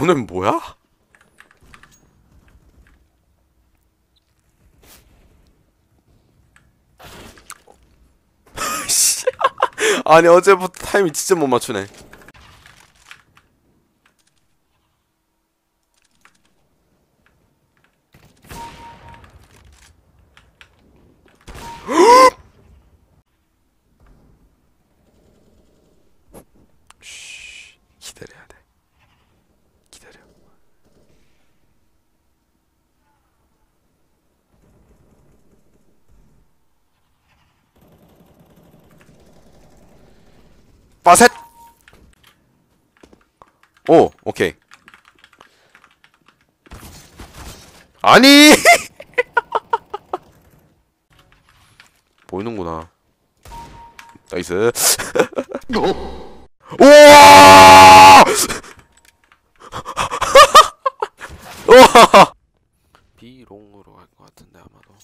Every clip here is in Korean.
오늘 뭐야? 씨. 아니 어제부터 타이밍 진짜 못 맞추네. 쉬, 기다려야 돼. 기다려. 빠셋. 오, 오케이. 아니. 보이는구나. 나이스. 우와! 우와! 비롱으로 갈 것 같은데 아마도.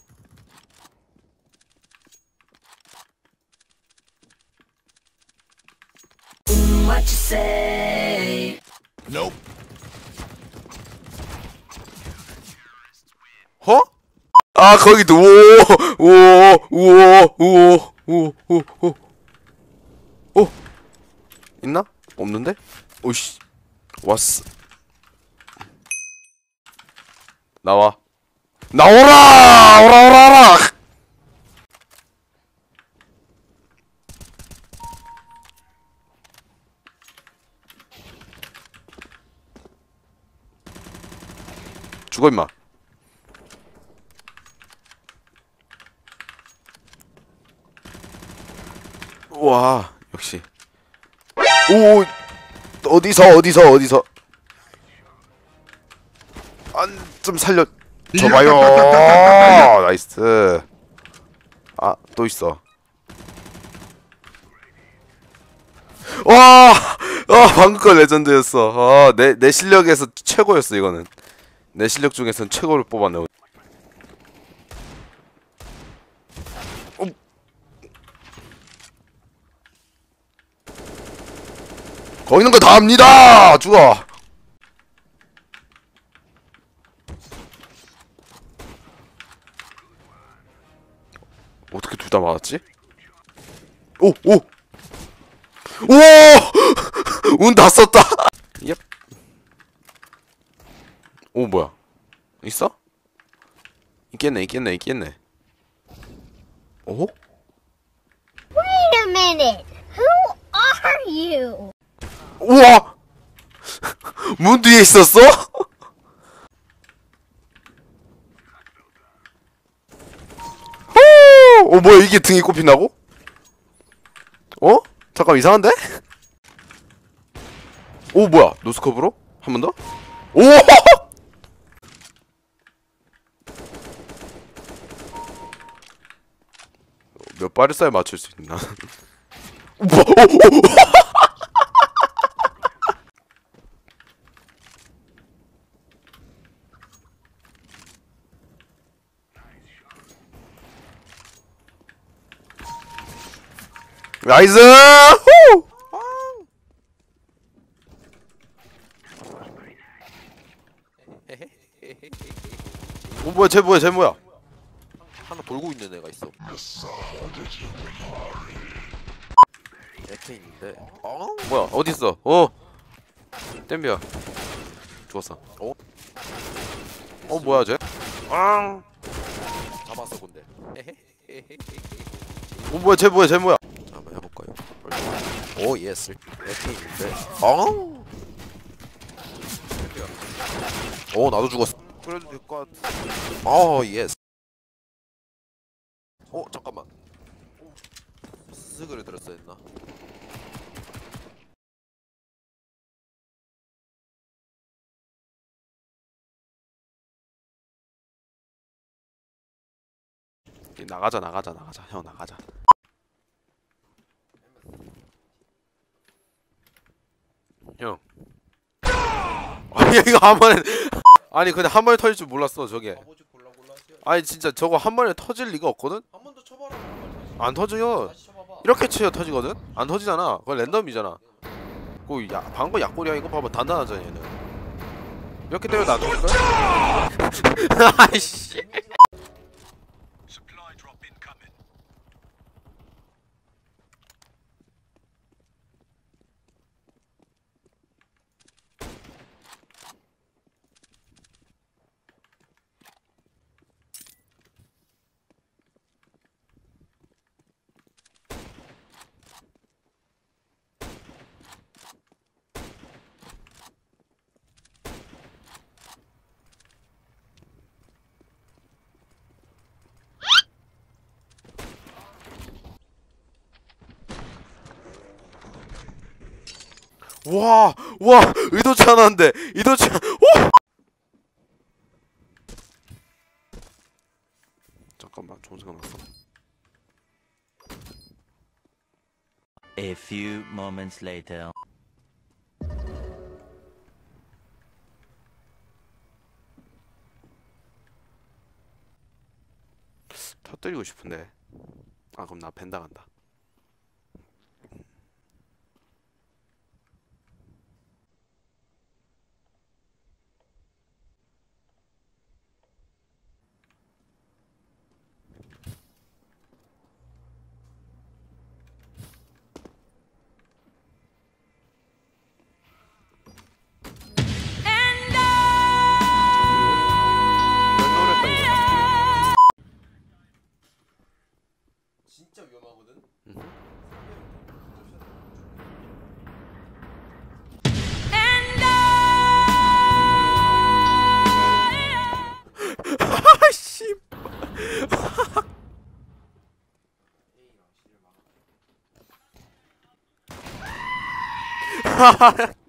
What you say? 허? 아 거기도 오오오오오오오오. 오 있나? 없는데? 오씨. 왔어. 나와. 나오라! 오라 오라 오라 죽어 임마. 와 역시. 오 어디서 어디서 어디서? 안좀 살려. 줘봐요. 나이스. 아 또 있어. 와, 아 방금 건 레전드였어. 아, 내, 내 실력에서 최고였어 이거는. 내 실력 중에선 최고를. 어. 거기 있는 거 다 합니다. 죽어. 어떻게 둘 다 맞았지? 오, 오. 우와! 운 다 썼다. 오 뭐야? 있어? 있겠네, 있겠네, 있겠네. 오? Wait a minute. Who are you? 우와! 문 뒤에 있었어? 오, 어, 뭐야 이게 등이 꼽힌다고? 어? 잠깐 이상한데? 오 뭐야 노스컵으로? 한 번 더? 오! 빠르싸에 맞출 수 있나? Nice! 호! 오 어, 뭐야 쟤 뭐야 쟤 뭐야 돌고 있는 애가 있어. 이렇게 있는데. 어? 뭐야 어딨어 어 댐비야 죽었어 어? 어 뭐야 쟤? 아. 잡았어 근데. 어 뭐야 쟤 뭐야 쟤 뭐야 자, 한번 해볼까요? 오 yes. 이렇게 있는데. 어? 오 나도 죽었어. 그래도 될것 같아 어 yes. 어 잠깐만. 스그를 들었어야 했나? 나가자 나가자 나가자 형 나가자 형 아니 이거 한 번에 아니 근데 한 번에 터질 줄 몰랐어 저게 아니 진짜 저거 한 번에 터질 리가 없거든? 안 터져요. 이렇게 쳐야 터지거든? 안 터지잖아 그건 랜덤이잖아 그 야, 방금 약골이야 이거 봐봐 단단하잖아 얘는 몇개 때려도 안 죽을걸? 아이씨 와, 와, 의도치 않았는데, 의도치, 않- 오! 잠깐만, 좋은 생각 났어. A few moments later. 터뜨리고 싶은데. 아, 그럼 나 벤다 간다. god!